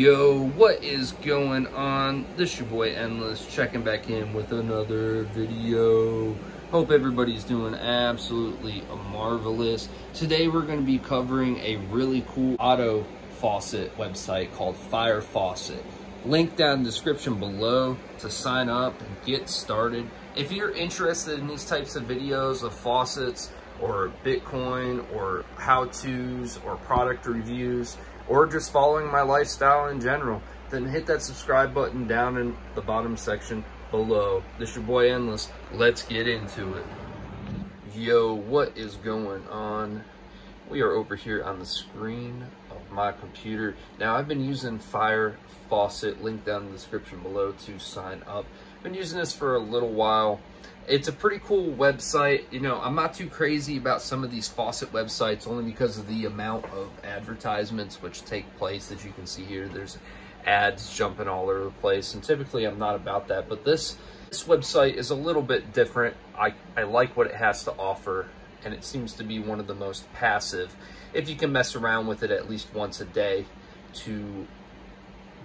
Yo, what is going on? This your boy Endless checking back in with another video. Hope everybody's doing absolutely marvelous. Today we're going to be covering a really cool auto faucet website called Fire Faucet. Link down in the description below to sign up and get started. If you're interested in these types of videos of faucets or Bitcoin or how-tos or product reviews, or just following my lifestyle in general, then hit that subscribe button down in the bottom section below. This your boy Endless. Let's get into it. Yo, what is going on? We are over here on the screen of my computer. Now, I've been using Fire Faucet, link down in the description below to sign up. Been using this for a little while it's a pretty cool website. You know, I'm not too crazy about some of these faucet websites only because of the amount of advertisements which take place. As you can see here, there's ads jumping all over the place. And typically I'm not about that. But this, this website is a little bit different. I, I like what it has to offer. And it seems to be one of the most passive. If you can mess around with it at least once a day to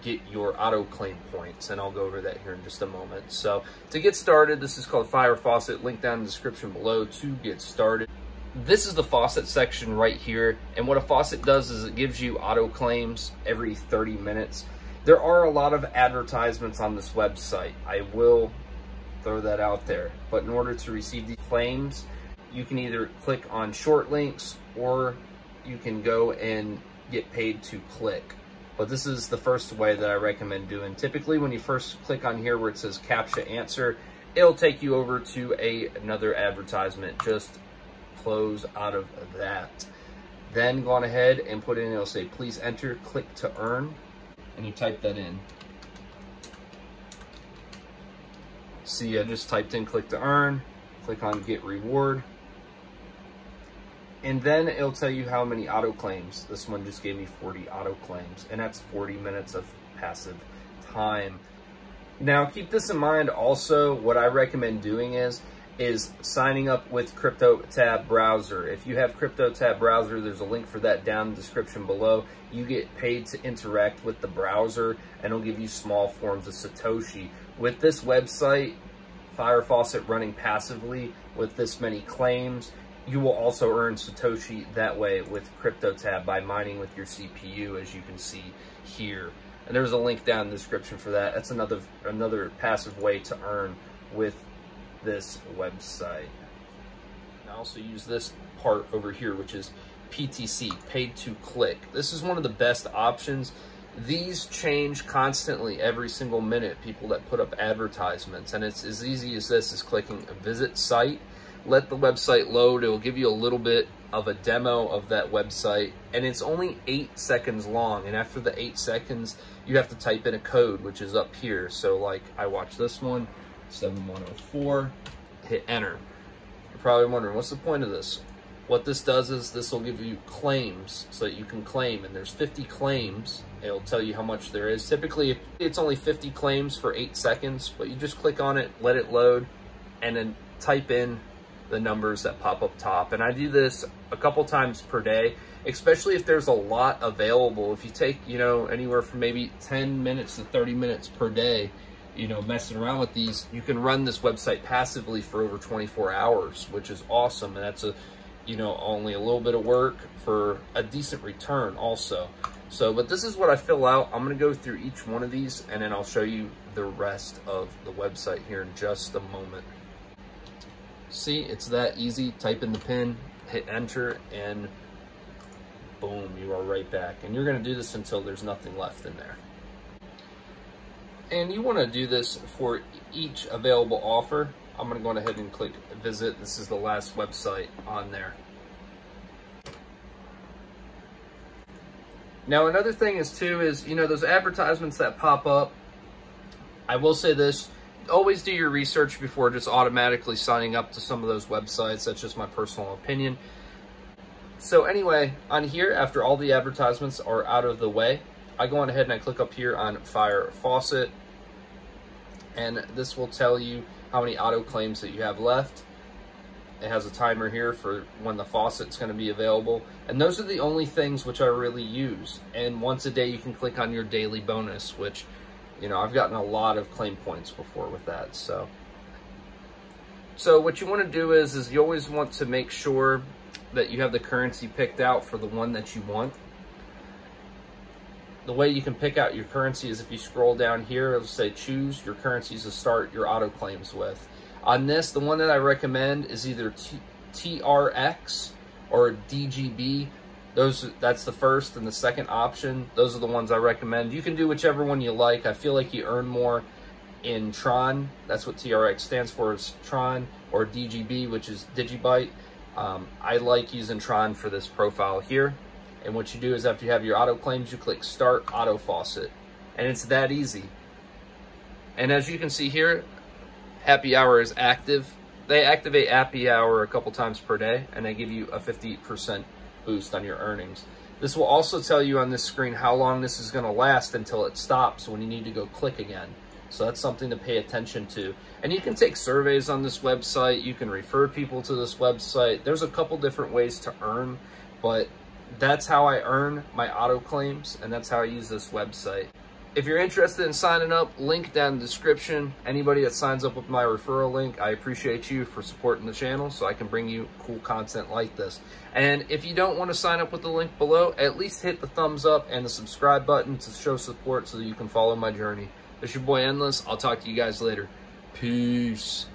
get your auto claim points, and I'll go over that here in just a moment. So to get started, this is called Fire Faucet, link down in the description below to get started. This is the faucet section right here, and what a faucet does is it gives you auto claims every 30 minutes. There are a lot of advertisements on this website. I will throw that out there. But in order to receive these claims, you can either click on short links or you can go and get paid to click. But this is the first way that I recommend doing. Typically, when you first click on here where it says CAPTCHA answer, it'll take you over to a another advertisement. Just close out of that. Then go on ahead and put in, it'll say, please enter, click to earn, and you type that in. See, I just typed in click to earn, click on get reward, and then it'll tell you how many auto claims. This one just gave me 40 auto claims, and that's 40 minutes of passive time. Now, keep this in mind also, what I recommend doing is, is signing up with CryptoTab Browser. If you have CryptoTab Browser, there's a link for that down in the description below. You get paid to interact with the browser, and it'll give you small forms of Satoshi. With this website, Fire Faucet running passively with this many claims, you will also earn Satoshi that way with CryptoTab by mining with your CPU, as you can see here. And there's a link down in the description for that. That's another another passive way to earn with this website. I also use this part over here, which is PTC, paid to click. This is one of the best options. These change constantly every single minute, people that put up advertisements. And it's as easy as this, is clicking visit site let the website load. It will give you a little bit of a demo of that website and it's only eight seconds long. And after the eight seconds, you have to type in a code, which is up here. So like I watch this one, 7104, hit enter. You're probably wondering, what's the point of this? What this does is this will give you claims so that you can claim and there's 50 claims. It'll tell you how much there is. Typically it's only 50 claims for eight seconds, but you just click on it, let it load, and then type in the numbers that pop up top. And I do this a couple times per day, especially if there's a lot available. If you take, you know, anywhere from maybe 10 minutes to 30 minutes per day, you know, messing around with these, you can run this website passively for over 24 hours, which is awesome. And that's a, you know, only a little bit of work for a decent return also. So, but this is what I fill out. I'm going to go through each one of these and then I'll show you the rest of the website here in just a moment. See, it's that easy. Type in the pin, hit enter, and boom, you are right back. And you're gonna do this until there's nothing left in there. And you wanna do this for each available offer. I'm gonna go ahead and click visit. This is the last website on there. Now another thing is too is, you know, those advertisements that pop up, I will say this, always do your research before just automatically signing up to some of those websites. That's just my personal opinion. So anyway, on here, after all the advertisements are out of the way, I go on ahead and I click up here on Fire Faucet. And this will tell you how many auto claims that you have left. It has a timer here for when the faucet's going to be available. And those are the only things which I really use. And once a day, you can click on your daily bonus, which, you know, I've gotten a lot of claim points before with that. So, so what you want to do is, is you always want to make sure that you have the currency picked out for the one that you want. The way you can pick out your currency is if you scroll down here, it'll say choose your currencies to start your auto claims with. On this, the one that I recommend is either T TRX or DGB. Those That's the first and the second option. Those are the ones I recommend. You can do whichever one you like. I feel like you earn more in Tron. That's what TRX stands for, is Tron, or DGB, which is Digibyte. Um, I like using Tron for this profile here. And what you do is after you have your auto claims, you click Start Auto Faucet. And it's that easy. And as you can see here, Happy Hour is active. They activate Happy Hour a couple times per day, and they give you a 50% boost on your earnings. This will also tell you on this screen how long this is going to last until it stops when you need to go click again. So that's something to pay attention to. And you can take surveys on this website. You can refer people to this website. There's a couple different ways to earn, but that's how I earn my auto claims, and that's how I use this website. If you're interested in signing up, link down in the description. Anybody that signs up with my referral link, I appreciate you for supporting the channel so I can bring you cool content like this. And if you don't want to sign up with the link below, at least hit the thumbs up and the subscribe button to show support so that you can follow my journey. It's your boy Endless. I'll talk to you guys later. Peace.